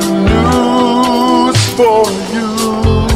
news for you.